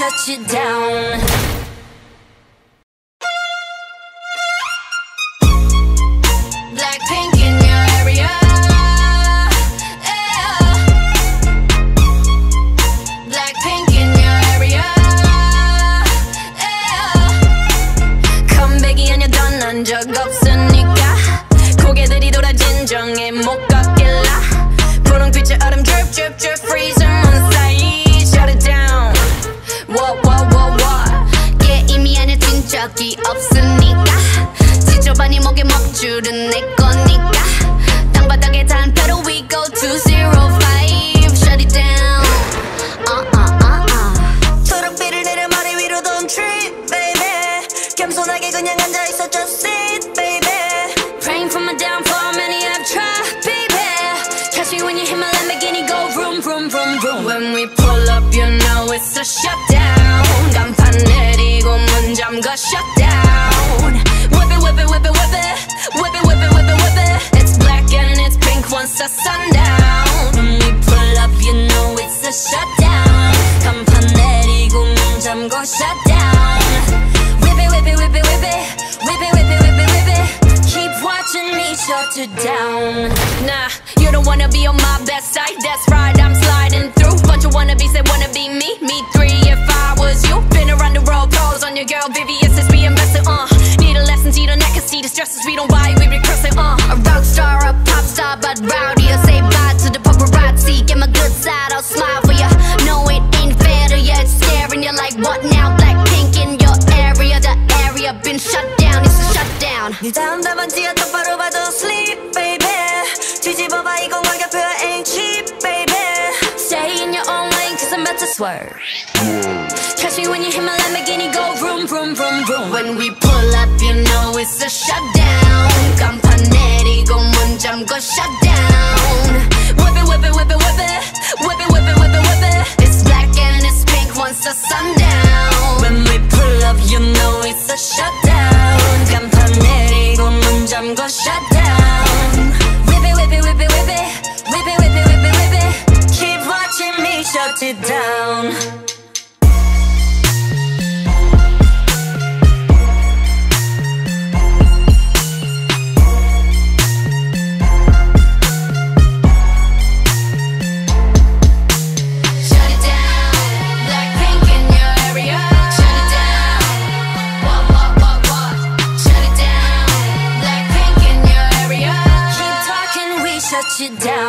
shut you down. 목에 먹줄은 내 거니까 땅바닥에 단패로 we go to zero five shut it down uh uh uh uh 초록빛을 내려 머리 위로 don't trip baby 겸손하게 그냥 앉아있어 just sit baby Praying for my downfall, many have tried, baby. Catch me when you hit my Lamborghini, go vroom, vroom, vroom, vroom. When we pull up, you know it's a shutdown. 간판 내리고 문 잠가 shutdown. won't shut down. Whip it, whip it, whip it, whip it. Whip it, whip it, whip it, whip it. Keep watching me shut you down. Nah, you don't wanna be on my best side. That's right, I'm sliding through. Bunch of wannabes that wanna be me. Me three if I was you. Been around the world, calls on your girl Vivienne since we invested, uh. Need a lesson, see the neck and see the stresses. We don't buy, we regress it, uh. A rock star, a pop star, but rowdy. I say bye to the paparazzi. Get my good side, I'll smile staring you like what now? Blackpink in your area, the area been shut down. It's a shutdown. 네 다음 답안지야 똑바로 봐도 sleep baby 뒤집어봐 이건 가격표야 ain't cheap baby Stay in your own lane, cause I'm about to swerve. Catch me when you hit my Lamborghini, go vroom, vroom, vroom, vroom. When we pull up, you know it's a shutdown. 간판 내리고 문 잠궈 shutdown. shutdown. 간판 내리고 문 잠궈 shutdown. Whip it, whip it, whip it, whip it. Whip it, whip it, whip it, whip it. keep watching me shut it down you down.